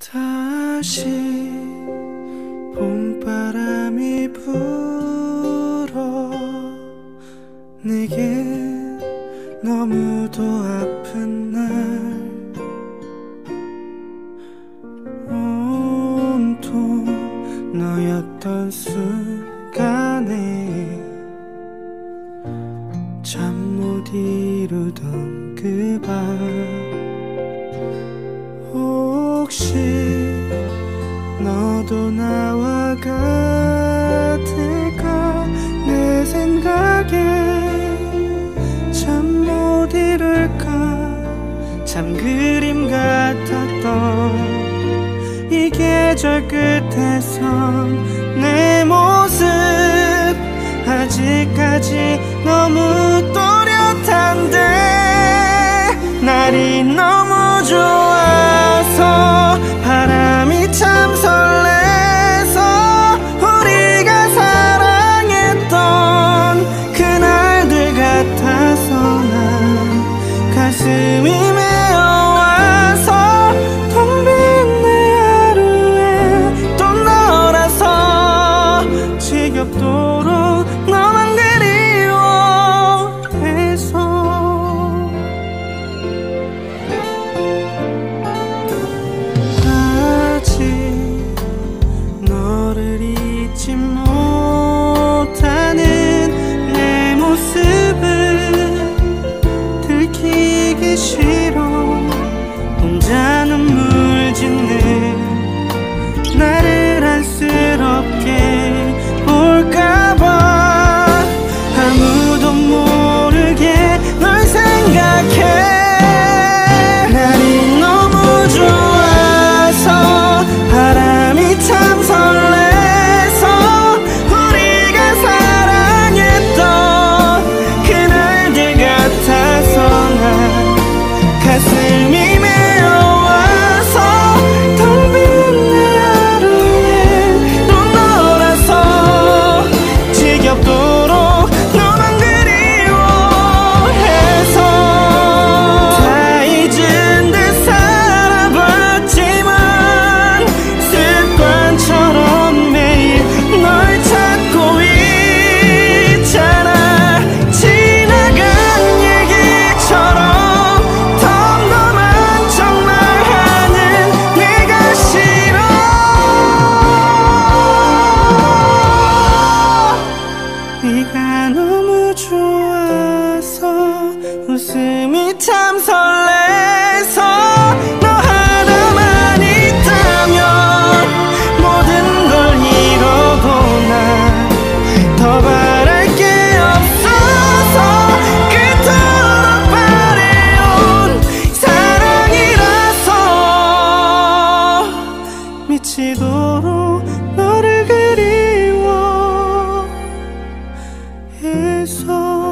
다시 봄바람이 불어 내게 너무도 아픈 날 온통 너였던 순간에 혹시 너도 나와 같을까? 내 생각에 잠못 이룰까? 참 그림 같았던 이 계절 끝에선 내 모습 아직까지 너무 또렷한데 날이 너무 좋아 들키기 싫어. 혼자 눈물 짓는 나를 안쓰럽게 볼까봐. 아무도 모르게 널 생각해 가슴이 참 설레서 너 하나만 있다면 모든 걸 잃어도 나더 바랄 게 없어서 그토록 바래온 사랑이라서 미치도록 너를 그리워해서